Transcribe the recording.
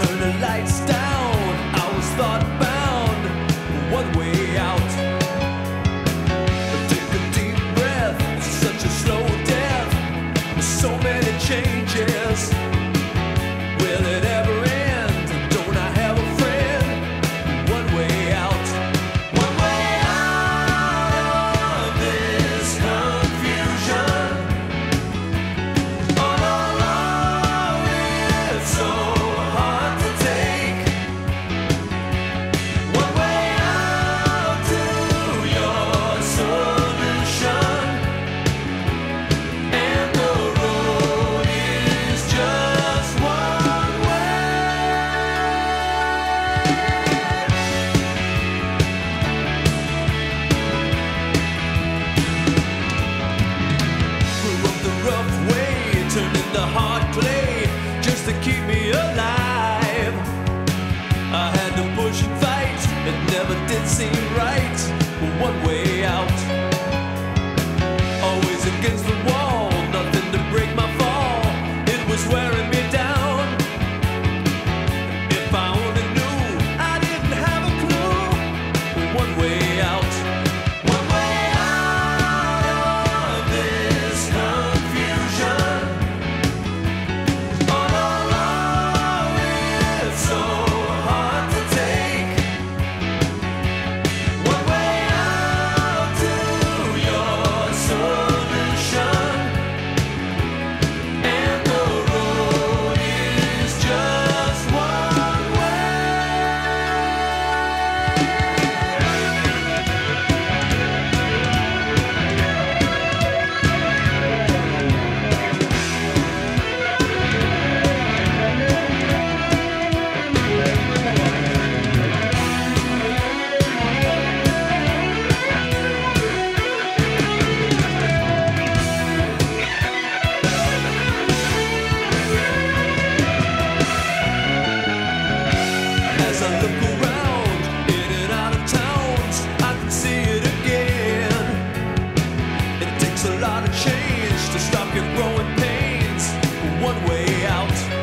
Turn the lights down, I was thought bound. What way? seem right, one way out. Oh, Always against the wall. out.